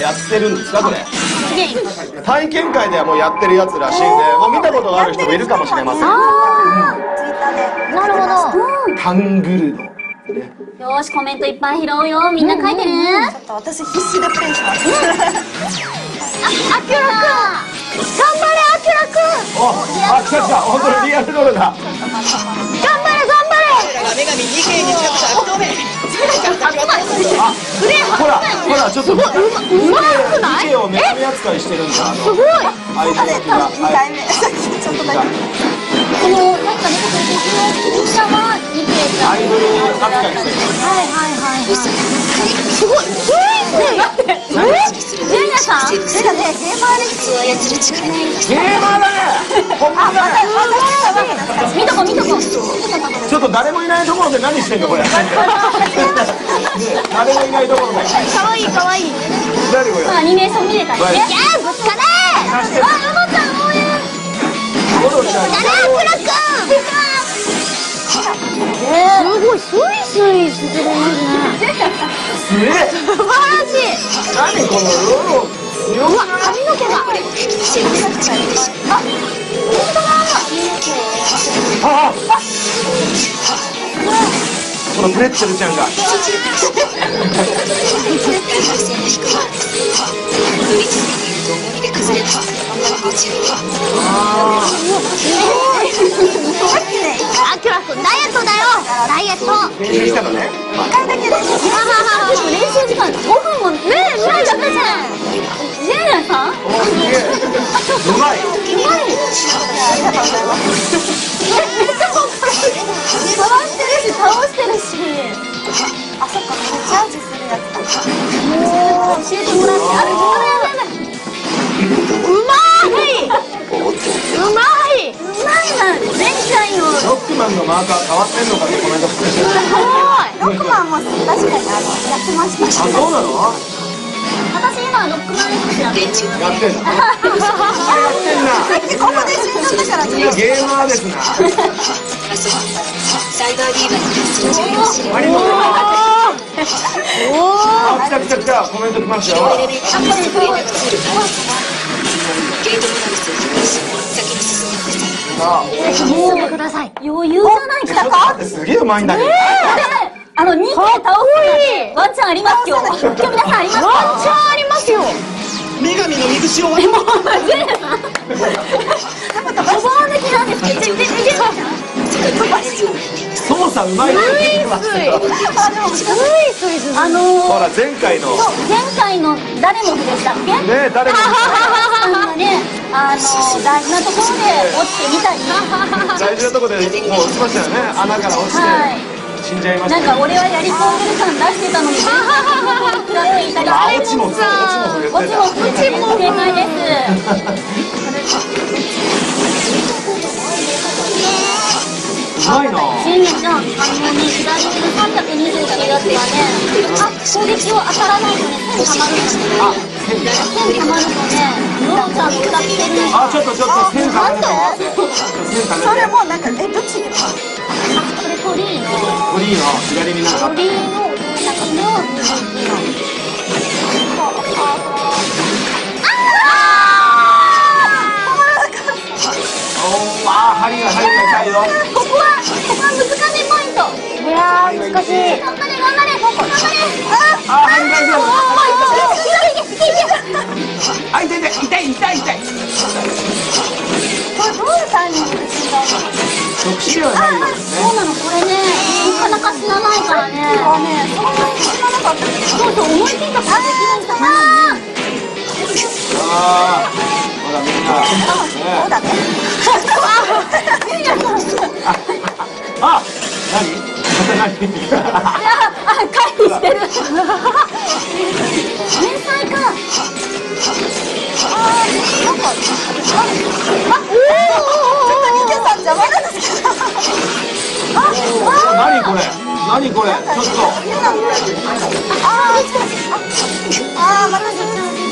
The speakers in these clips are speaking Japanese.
やってるんですかこれ？体験会ではもうやってるやつらしいんでもう見たことがある人もいるかもしれません。なるほど。タングルドよーし、コメントいっぱい拾うよ。みんな書いてる、ちょっと私必死でプレイします。あ、あきらくん。頑張れ、あきらくん。おあ来た来た。本当にリアルドールだ。頑張れ、頑張れ。女神2系に近くた悪党めあほらほらちょっとすごいうまくないえを女神扱いしてるんだすごい相手が多分2回目さっきちょっとだけこの、なんかね、この敵者はニケちゃん。アイドル扱いしてるはいはいはいはい。すごいえー、待ってえー、ジェニアさんそれがねゲーマー歴ゲーマーだね本当だね見とこ見とこちょっと誰もいないところで何してんのこれ誰もいないところでかわいいかわいい何これアニメーション見れたりはいねいやーぶつかれーあ、うまちゃん応援ゴロちゃんぶつかれークラックすごいスイスイしてますね。すげえ。何このロロうわ髪の毛が、このプレッツェルちゃんがあ、ダイエットだよ。ダイエット。したのね。1回だけですでも練習時間5分もねえなンの？マーカー変わってんのかってコメントしてるごいロックマンも確かにあのやってましたあそうなの私今ロックマンやってるやってんのやってんなさっきここで一緒になったからちょっみんなゲーマーですよさいさあー見せてください。余裕じゃないちょっと待ってすげえうまいんだけど。あの、2系倒すワンチャンありますよ。今日皆さんありますかワンチャンありますよ。女神の身口を操作うまいって言ってましたよあのー、ほら前回の前回の誰もでしたっけね誰もさんがね、あのー、大事なところで落ちてみたり、大事なところでもう落ちましたよね穴から落ちてはい。死んじゃいましたなんか俺はやり込んでる感出してたのに、食らっていたり、あ落ちも落ちも落ちも落ちも正解です。うまい。なゃん、あのね、左上の320っていうやつが。ね、あ、攻撃を当たらないとね、線溜まるんですよ。線溜まるとね、ノロち？ゃんの歌ってるあちょっとちょっと線溜めてなんで線溜めてそれもうなんかえどっちであ、これトリーの、フリーの左になんかトリーの、先の右の。あー針が針が痛いよここは、ここは難しいポイント。いやー、難しい。頑張れ、頑張れ、頑張れ。ああー針が痛いおー、いけいけいけいけ。あ痛い痛い痛い痛い痛いこれどういうタイミングで死んではないよねそうなの、これね、なかなか死なないからね。はねそんなに死ななかったそうそう、思い切った感じなんだな。あーほらみんなねあ何何、あ、回避してる。天才か。あーなんかあおおちょっとあーあーまた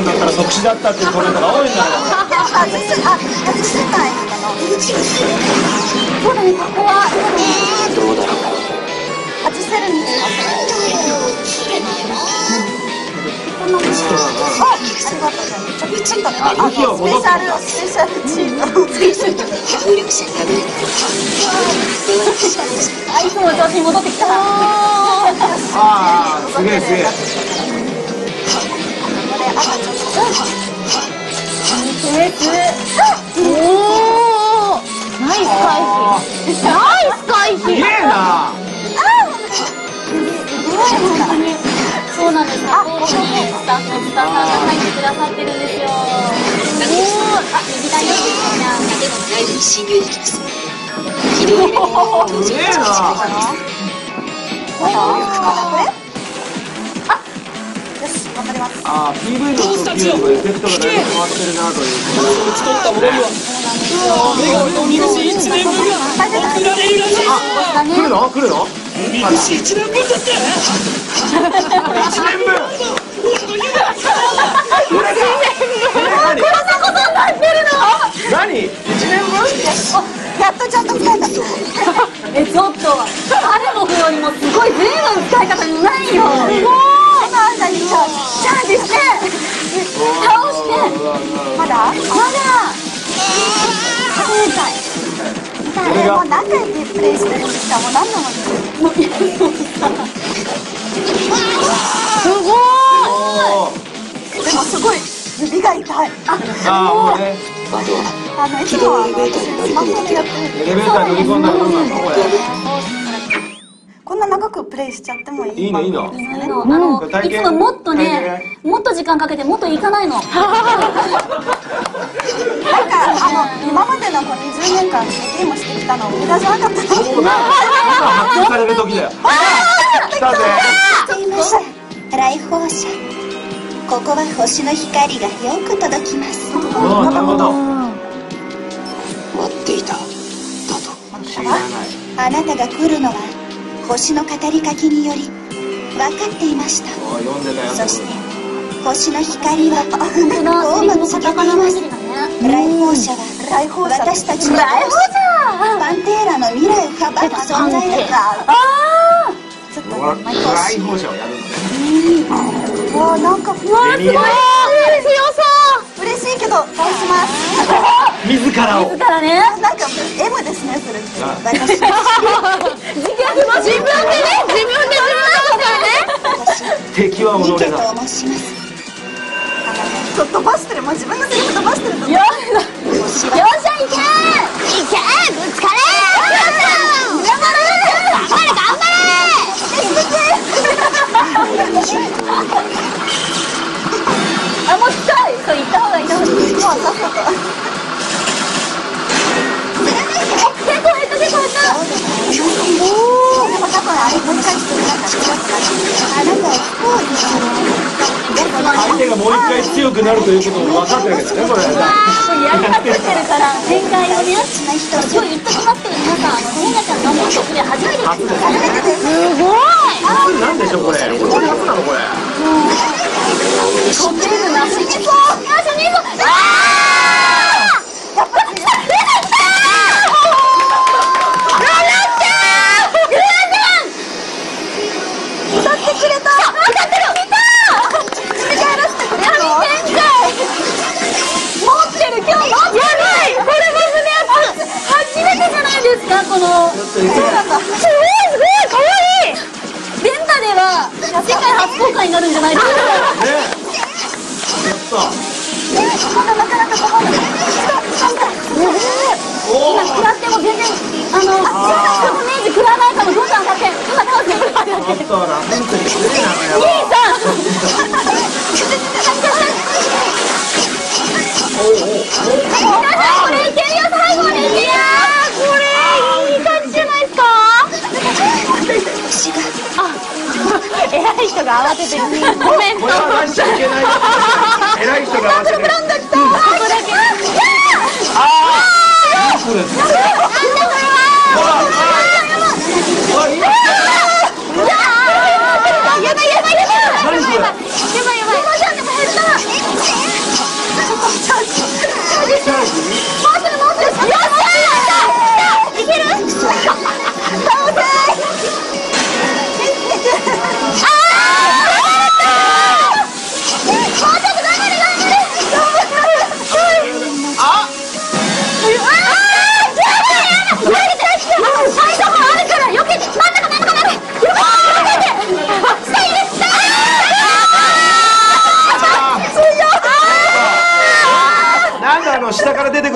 んなロックマンだったら即死だったっていうコメントが多いんだけど外すあ外してたんやけどそうだねここはえーどうだろう外せるんですかあありがとうございますちょっとあ武器をスペシャルスペシャルチートスペシャル協力者に敗れたあいつも調子に戻ってきたああすげえすげえ。そうなんですあここにスタッフスタッフさんが入ってくださってるんですよおおあ右だよみんなでも内部に侵入できます機動エレメントが登場すげえなこれわかりますああ PV の時よりもエフェクトがだいぶ変わってるなという打ち取った者には女神の見口一年分が送られるらしい来るの来るの見口一年分だって1年分何回プレイしてるんですかもう何なのすごい。でもすごい。指が痛い。あもうね。あのいつもはあのスマホでやってるエレベーターに乗り込んだらどうなるのこれこんな長くプレイしちゃってもいいいいのいいのあのあのいつももっと体ねもっと時間かけてもっと行かないのなんかあの今までのこの20年間ゲームしてきたの無駄じゃなかったの。そうだ今発揮される時だよ来たぜ。来訪者。ここは星の光がよく届きます。おおなるほど。待っていた。だと。知らないあなたが来るのは星の語りかけにより分かっていました。そして星の光は本当だセリフもカタカナ混じりだね来訪者は来訪者私たちの来訪者パンテーラの未来を阻む存在だがあちょっと来毎年訪者をやるのねわあなんかレミエあ嬉しいけど倒します自らをだからね。なんか M ですねそれってあ私自分でね自分で自分で敵は己だ。ちょっと飛ばしてるもう自分のセリフとがもう一回強くなるということも分かってるわけだねこれやりまくってるから展開をねな人すごい言っときまってる皆さんあのレイナちゃん頑張ってくれ初めてです初ですすごい初なんでしょこれこれ初なのこれうんこのそうなんだ。すごいすごいかわいい。レンタでは世界初公開になるんじゃないですか。ね。やった。まだなかなか飛ばないおお今食らっても全然あのダメージ食らわないからどんどん上がって。今倒してるだけ。だけちが慌ててコメント偉い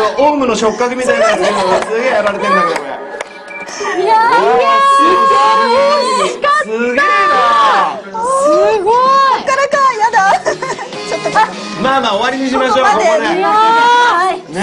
れオウムの触覚みたいなやつ今 すげえやられてんだけどこれ。いやすげえすげえな。すごい。からか。やだ。ちょっとまあまあ終わりにしましょう。ここでここまで。いやーね